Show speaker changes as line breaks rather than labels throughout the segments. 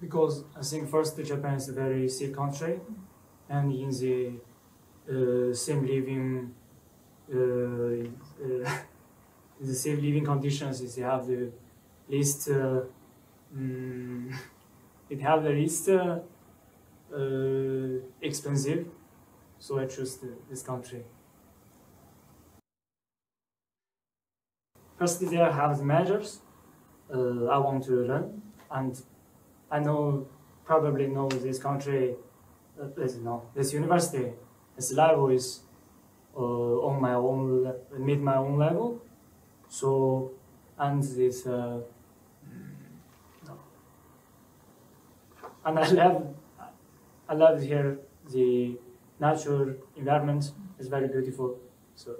Because I think first Japan is a very safe country, and in the uh, same living, uh, uh, the same living conditions, is they have the least, mm, it have the least uh, expensive, so I choose this country. First, they have the measures I want to learn, and I know probably know this country, uh, this, no, this university, its level is uh, on my own, meet my own level. So, and this, uh, and I love, I love here the natural environment is very beautiful. So,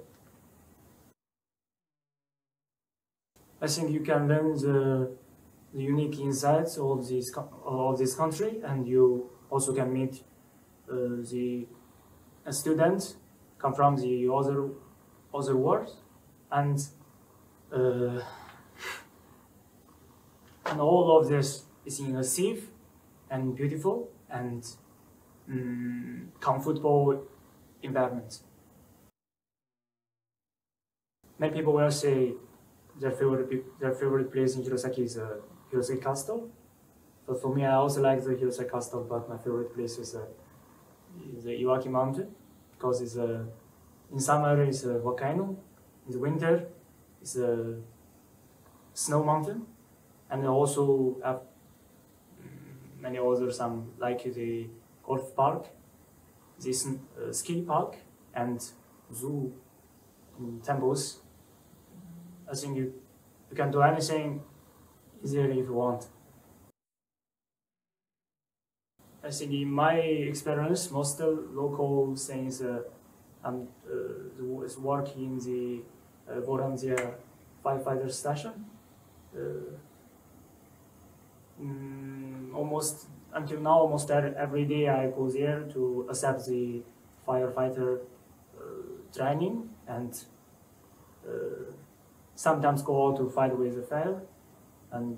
I think you can learn the the unique insights of this of this country, and you also can meet uh, the uh, students come from the other other world, and uh, and all of this is safe and beautiful and mm, comfortable environment. Many people will say their favorite their favorite place in Hirosaki is uh, Hirosaki Castle. But for me, I also like the Hirosaki Castle, but my favorite place is, uh, the Iwaki Mountain because it's uh, in summer it's a volcano, in the winter it's a snow mountain, and also have mm, many other some like the golf park, this uh, ski park, and zoo, and temples. I think you, you can do anything easily if you want. I think in my experience, most local things uh, um, uh, is working in the uh, volunteer firefighter station. Uh, mm, almost until now, almost every every day I go there to accept the firefighter uh, training and uh, sometimes go out to fight with the fire and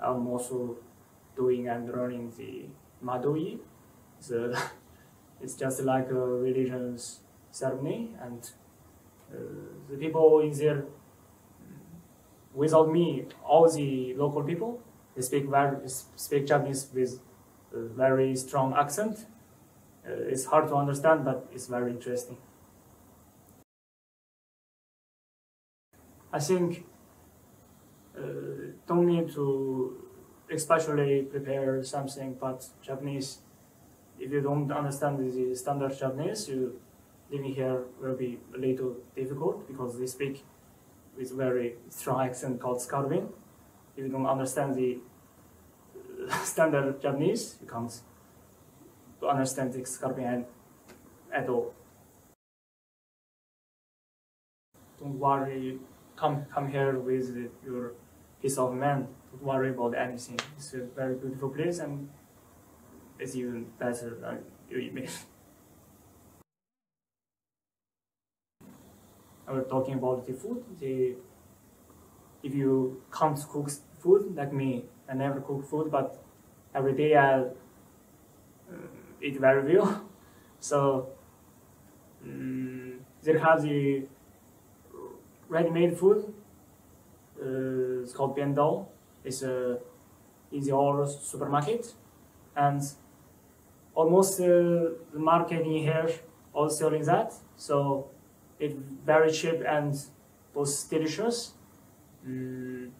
I'm also doing and learning the Madoi. The, it's just like a religious ceremony and uh, the people in there without me all the local people they speak very speak Japanese with a very strong accent. Uh, it's hard to understand but it's very interesting. I think don't need to especially prepare something, but Japanese, if you don't understand the standard Japanese, you living here will be a little difficult because they speak with very strong accent called Scarvin. If you don't understand the uh, standard Japanese, you can't to understand the Scarvin at all. Don't worry, come come here with your peace of mind. Don't worry about anything. It's a very beautiful place and it's even better than you imagine. I was talking about the food. The if you can't cook food like me, I never cook food, but every day I uh, eat very well. So um, they have the ready-made food. It's called Biendao. It's a in the old supermarket, and almost uh, the market in here all selling that. So it's very cheap and both delicious. Mm,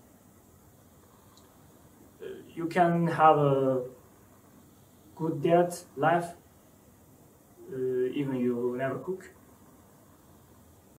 uh, you can have a good diet life uh, even you never cook.